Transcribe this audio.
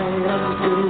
I am doing.